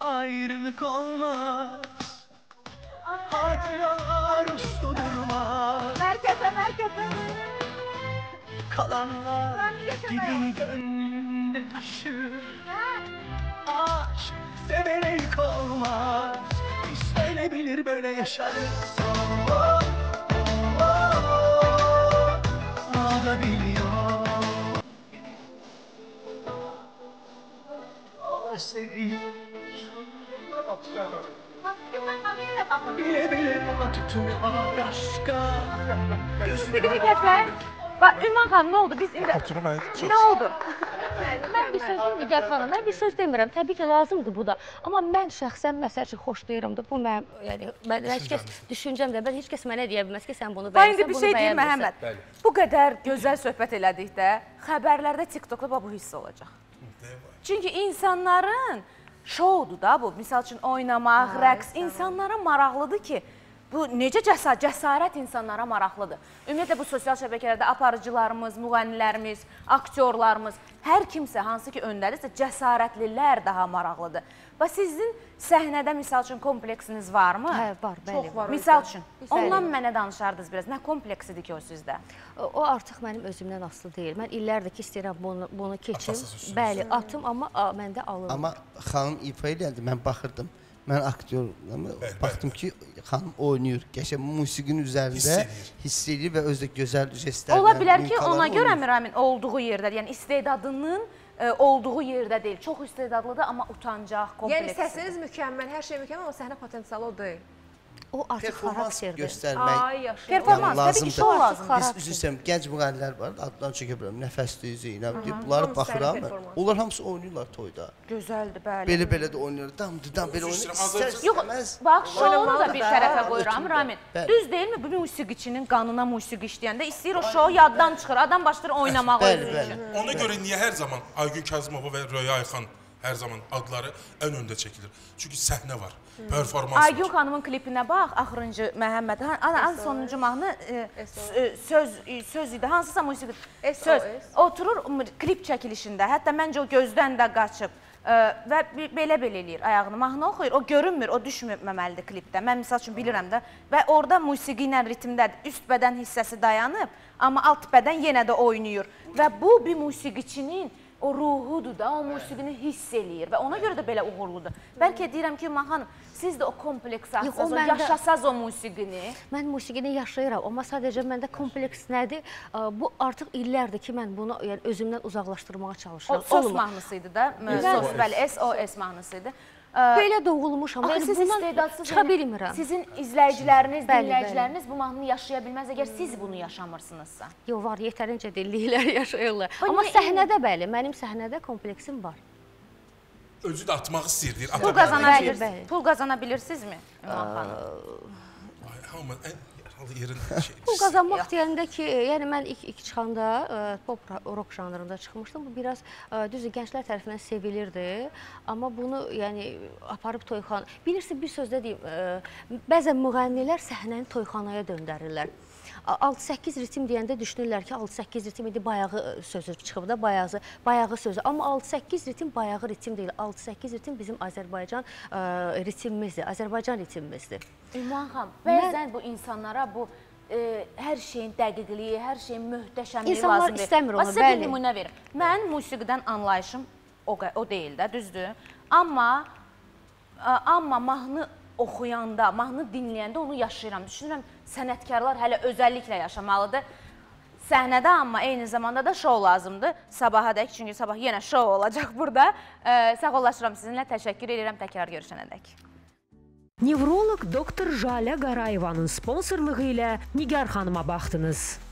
ayrılık olmaz Hatıralar uslu durmaz. Merkeze, merkeze. Kalanlar gibi gönlümde taşır Aşk severek olmaz İstenebilir böyle yaşarız Oh, oh, oh, Oh, bile tutmuyor aşka Bir diqqətlə. Bax, Ümran xanım, nə oldu? Biz indi Oturun mən. nə oldu? Mən bir söz Nigar xanım, mən bir söz demirəm. Təbii ki, lazımdır bu da. Amma mən şəxsən məsəl üçün xoşlayıram da. Bu mənim, yəni mən heç kəs düşüncəm də, mən heç kəs mənə deyə bilməz ki, sən bunu Bax, indi bir bunu şey deyim bəyənmirsən. Məhəmməd. Bu qədər gözəl söhbət elədik də, xəbərlərdə, TikTokda bu hiss olacaq. Çünki insanların şoudur da bu. Misal üçün oynamaq, rəqs insanlara maraqlıdır ki, bu necə cəsarət, cəsarət insanlara maraqlıdır. Ümumiyyətlə bu sosial şəbəkələrdə aparıcılarımız, müğənnilərimiz, aktyorlarımız, hər kimsə hansı ki öndədirsə cəsarətlilər daha maraqlıdır. Və sizin səhnədə misal üçün kompleksiniz varmı? Hə, var, bəli. Çox var. Misal üçün, Bəli. ondan mənə danışardınız biraz. Nə kompleksidir ki o sizdə? O artıq mənim özümdən asılı deyil. Mən illərdir ki, istəyirəm bunu bunu keçim. Atasız. Bəli, atım, amma a, məndə alınmır. Amma xanım ifa eləyəndə mən baxırdım. Mən aktyoram. Baxdım ki, xanım oynayır. Qəşəng musiqinin üzərində Hiss eləyir və özü də gözəl jestlərlə. Ola bilər ki, ona görə. Əmiramin olduğu yerdə, yəni istedadının olduğu yerdə deyil. Çox istedadlıdır, amma utancaq, yəni kompleksidir. səsiniz mükəmməl, hər şey mükəmməl, amma səhnə potensialı o deyil. O artıq performans xarakterdir. göstərmək. Ay yaşa. Performans, təbii ki, şou Artıq lazımdır. xarakter. Biz üzr istəyirəm, gənc müğənnilər var, addan çəkə bilmirəm, nəfəsli üzü ilə. Bunları Hamısı baxıram. Onlar hamısı oynayırlar toyda. Gözəldir, bəli. Belə-belə də oynayırlar. Dam, dam belə Üzr oynayır. istəyirəm, İstər Yox, bax, şounu da bir tərəfə qoyuram. Ramin. Düz deyilmi? Bu musiqiçinin qanına musiqi işləyəndə istəyir o şou yaddan çıxır. Adam başlayır oynamağa Bəli, özü bəli. üçün. Ona görə niyə hər zaman Aygün Kazımova və Röya Ayxan hər zaman adları ən öndə çəkilir? Çünki səhnə var, performans Aygün var. xanımın klipinə bax, axırıncı Məhəmməd. Ən sonuncu mahnı e, e, söz e, söz idi. Hansısa musiqi söz. Oturur klip çəkilişində. Hətta məncə o gözdən də qaçıb e, və belə-belə eləyir ayağını. Mahnı oxuyur, o görünmür, o düşməməlidir klipdə. Mən məsəl üçün bilirəm də və orada musiqi ilə ritmdədir. Üst bədən hissəsi dayanıb, amma alt bədən yenə də oynayır. Və bu bir musiqiçinin o ruhudur da, o musiqini hiss eləyir və ona görə də belə uğurludur. Bəlkə deyirəm ki, xanım, siz də o kompleks o atsaz, o yaşasaz o musiqini. Mən musiqini yaşayıram, amma sadəcə məndə kompleks nədir? Bu artıq illərdir ki, mən bunu yəni özümdən uzaqlaşdırmağa O çalışıram. sos Olmur. mahnısı idi da, sos, bəli, SOS mahnısı idi. Belə doğulmuşam. Axı Yəni siz istedadsız çıxa bilmirəm. Sizin izləyiciləriniz, Bəli, dinləyiciləriniz bu mahnını yaşaya bilməz əgər siz bunu yaşamırsınızsa. Yox, var, yetərincə dillilər yaşayırlar. Amma səhnədə bəli, mənim səhnədə kompleksim var. Özü də atmaq istəyir, deyir. Pul qazana Bəli, bilirsiniz. bəli. Pul qazana bilirsinizmi? Hamı yaralı yerin şey. Bu qazanmaq deyəndə ki, yəni mən ilk, ilk çıxanda ə, pop rock janrında çıxmışdım. Bu biraz ə, düzdür gənclər tərəfindən sevilirdi, amma bunu yəni aparıb toyxana. Bilirsiniz bir sözdə deyim, ə, bəzən müğənnilər səhnəni toyxanaya döndərirlər. A- 6-8 ritm deyəndə düşünürlər ki, 6-8 ritm indi bayağı ə, sözü çıxıb da, bayağı bayağı sözü. Amma 6-8 ritm bayağı ritm deyil. 6-8 ritm bizim Azərbaycan ə, ritmimizdir, Azərbaycan ritmimizdir. Ümran xanım, bəzən bu insanlara bu e, hər şeyin dəqiqliyi, hər şeyin möhtəşəmliyi İnsanlar lazımdır. istəmir onu, Bax, sizə bir bəli. nümunə verim. Mən musiqidən anlayışım o, o deyil də, düzdür? Amma ə, amma mahnı oxuyanda, mahnı dinləyəndə onu yaşayıram. Düşünürəm sənətkarlar hələ özəlliklə yaşamalıdır. Səhnədə amma eyni zamanda da şou lazımdır. Sabahadək çünki sabah yenə şou olacaq burada. Ə, sağollaşıram sizinlə, təşəkkür edirəm təkrar görüşənədək. Nevroloq doktor Jalə Qarayevanın sponsorluğu ilə Nigar xanıma baxdınız.